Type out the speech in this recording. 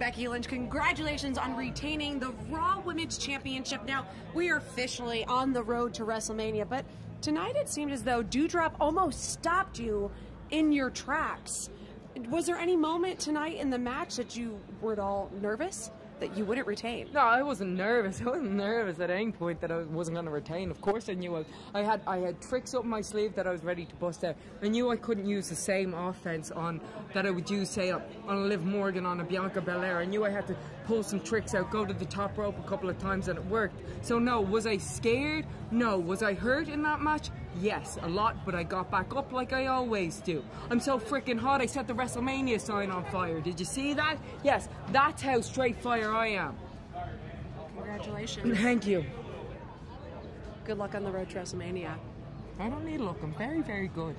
Becky Lynch, congratulations on retaining the Raw Women's Championship. Now, we are officially on the road to WrestleMania, but tonight it seemed as though Doudrop almost stopped you in your tracks. Was there any moment tonight in the match that you were at all nervous? That you wouldn't retain. No, I wasn't nervous. I wasn't nervous at any point that I wasn't going to retain. Of course, I knew I, I, had I had tricks up my sleeve that I was ready to bust out. I knew I couldn't use the same offense on that I would use, say, on a Liv Morgan, on a Bianca Belair. I knew I had to pull some tricks out, go to the top rope a couple of times, and it worked. So no, was I scared? No. Was I hurt in that match? Yes, a lot, but I got back up like I always do. I'm so freaking hot, I set the WrestleMania sign on fire. Did you see that? Yes, that's how straight fire I am. Congratulations. Thank you. Good luck on the road to WrestleMania. I don't need luck, I'm very, very good.